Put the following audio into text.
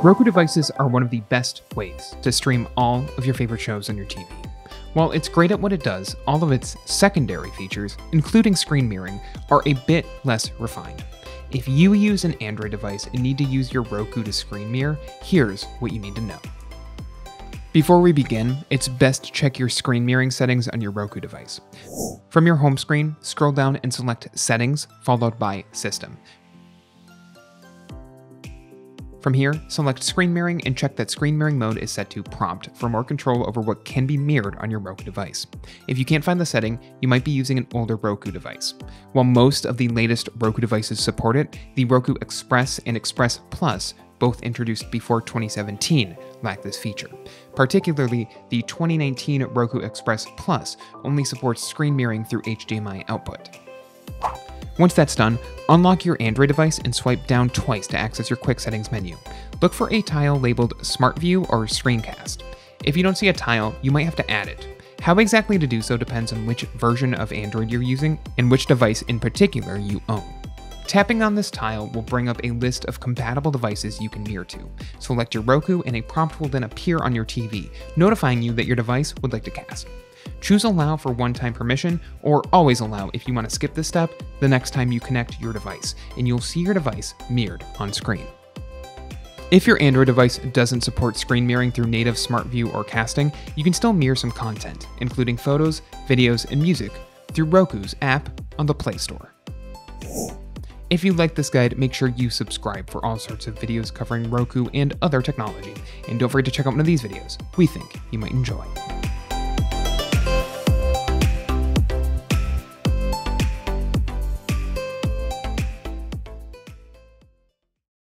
Roku devices are one of the best ways to stream all of your favorite shows on your TV. While it's great at what it does, all of its secondary features, including screen mirroring, are a bit less refined. If you use an Android device and need to use your Roku to screen mirror, here's what you need to know. Before we begin, it's best to check your screen mirroring settings on your Roku device. From your home screen, scroll down and select Settings, followed by System. From here, select screen mirroring and check that screen mirroring mode is set to prompt for more control over what can be mirrored on your Roku device. If you can't find the setting, you might be using an older Roku device. While most of the latest Roku devices support it, the Roku Express and Express Plus, both introduced before 2017, lack this feature. Particularly, the 2019 Roku Express Plus only supports screen mirroring through HDMI output. Once that's done, unlock your Android device and swipe down twice to access your quick settings menu. Look for a tile labeled Smart View or Screencast. If you don't see a tile, you might have to add it. How exactly to do so depends on which version of Android you're using and which device in particular you own. Tapping on this tile will bring up a list of compatible devices you can mirror to. Select your Roku and a prompt will then appear on your TV, notifying you that your device would like to cast. Choose Allow for one time permission, or Always Allow if you want to skip this step the next time you connect your device, and you'll see your device mirrored on screen. If your Android device doesn't support screen mirroring through native Smart View or casting, you can still mirror some content, including photos, videos, and music, through Roku's app on the Play Store. If you like this guide, make sure you subscribe for all sorts of videos covering Roku and other technology. And don't forget to check out one of these videos we think you might enjoy.